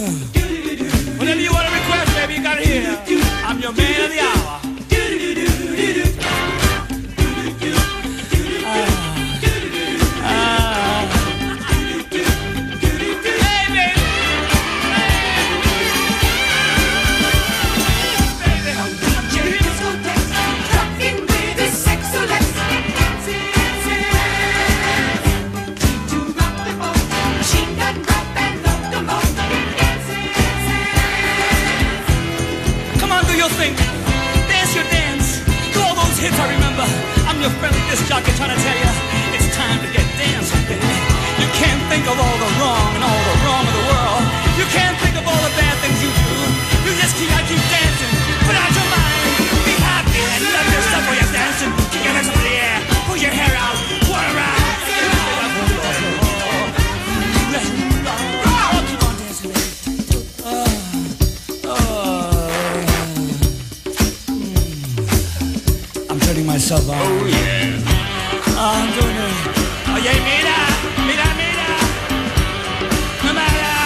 Whatever you want to request, baby, you got it here. I'm your man of the hour. Hits I remember. I'm your friendly disc jockey trying to tell you it's time to get dancing. You can't think of all the wrong and all the wrong Turning myself on. Oh, yeah. I'm doing it. Oye, oh, mira, mira, mira. No matter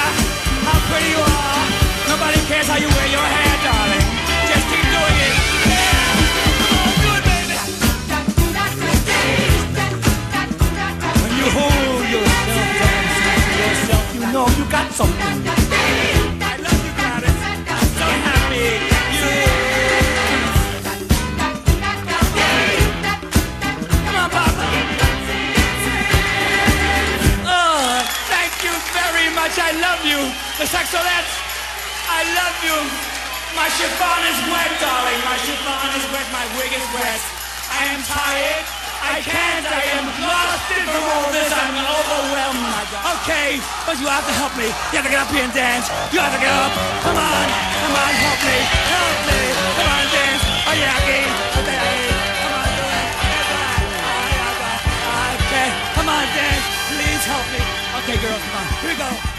how pretty you are, nobody cares how you wear your hair, darling. Just keep doing it. Yeah. Do it, baby. When you hold yourself to yourself, you know you got something. Love you. The Sex-O-Lettes, I love you. My chiffon is wet, darling. My chiffon is wet. My wig is wet. I am tired. I can't. I am lost in from all this. I'm overwhelmed. Okay, but you have to help me. You have to get up here and dance. You have to get up. Come on. Come on, help me. Help me. Come on, dance. On, do. Okay, come on, dance. Please help me. Okay, girls, come on. Here we go.